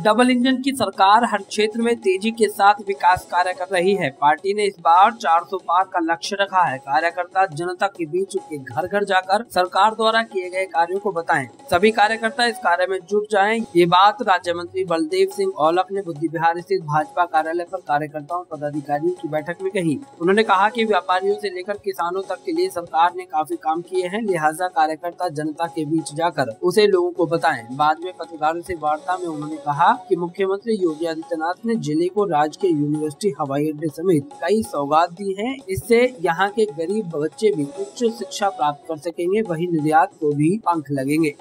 Double engine की सरकार हर क्षेत्र में तेज़ी के साथ विकास कार्य कर रही है। पार्टी ने इस बार 400 पार का लक्ष्य रखा है। कार्यकर्ता जनता के बीच के घर घर जाकर सरकार द्वारा किए गए कार्यों को बताएँ। सभी कार्यकर्ता इस कार्य में जुट जाएँ। ये बात राज्य मंत्री बलदेव सिंह औलख ने बुद्धि बिहार स्थित भाजपा कार्यालय आरोप कार्यकर्ताओं पदाधिकारियों की बैठक में कही। उन्होंने कहा की व्यापारियों ऐसी लेकर किसानों तक के लिए सरकार ने काफ़ी काम किए हैं। लिहाजा कार्यकर्ता जनता के बीच जाकर उसे लोगों को बताए। बाद में पत्रकारों ऐसी वार्ता में उन्होंने कहा कि मुख्यमंत्री योगी आदित्यनाथ ने ज़िले को राजकीय यूनिवर्सिटी हवाई अड्डे समेत कई सौगात दी है। इससे यहाँ के गरीब बच्चे भी उच्च शिक्षा प्राप्त कर सकेंगे, वही निर्यात को भी पंख लगेंगे।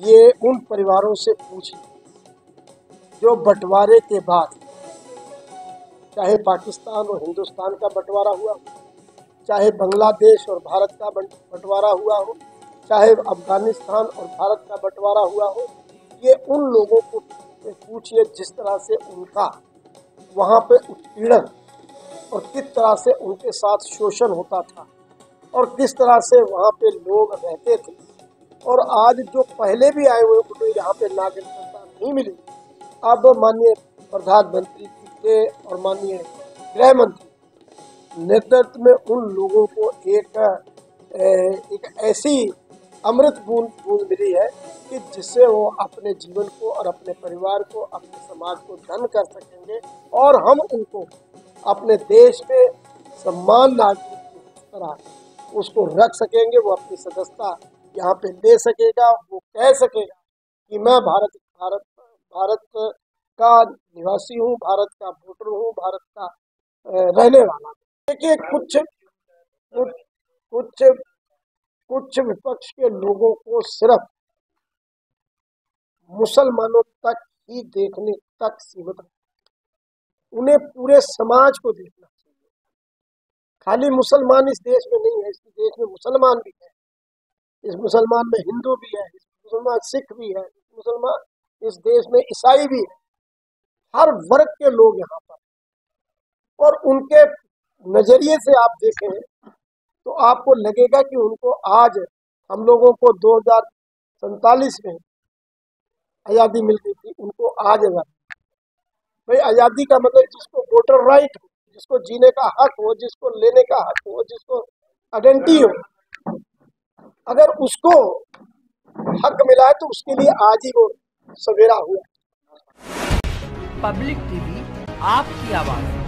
ये उन परिवारों से पूछिए जो बंटवारे के बाद, चाहे पाकिस्तान और हिंदुस्तान का बंटवारा हुआ हो, चाहे बांग्लादेश और भारत का बंटवारा हुआ हो चाहे अफ़गानिस्तान और भारत का बंटवारा हुआ हो, ये उन लोगों को पूछिए जिस तरह से उनका वहाँ पे उत्पीड़न और किस तरह से उनके साथ शोषण होता था और किस तरह से वहाँ पे लोग रहते थे। और आज जो पहले भी आए हुए उनको यहाँ पे नागरिकता नहीं मिली, अब माननीय प्रधानमंत्री के और माननीय गृह मंत्री नेतृत्व में उन लोगों को एक एक ऐसी अमृत बूंद बूंद मिली है कि जिससे वो अपने जीवन को और अपने परिवार को, अपने समाज को धन कर सकेंगे और हम उनको अपने देश में सम्मान नागरिक की तरह उसको रख सकेंगे, वो अपनी सदस्यता यहाँ पे ले सकेगा, वो कह सकेगा कि मैं भारत भारत भारत का निवासी हूँ, भारत का वोटर हूँ, भारत का रहने वाला देखिए कुछ कुछ कुछ विपक्ष के लोगों को सिर्फ़ मुसलमानों तक ही देखने तक सीमित उन्हें पूरे समाज को देखना चाहिए। खाली मुसलमान इस देश में नहीं है, इस देश में मुसलमान भी है। इस मुसलमान में हिंदू भी है, इस मुसलमान सिख भी है मुसलमान इस देश में ईसाई भी है। हर वर्ग के लोग यहाँ पर और उनके नज़रिए से आप देखें तो आपको लगेगा कि उनको आज हम लोगों को दो में आज़ादी मिल गई थी, उनको आज आज़ादी भाई आज़ादी का मतलब जिसको वोटर राइट हो, जिसको जीने का हक हो, जिसको लेने का हक हो, जिसको आइडेंटिटी हो, अगर उसको हक मिला है तो उसके लिए आज ही वो सवेरा हुआ। पब्लिक टीवी, आपकी आवाज़।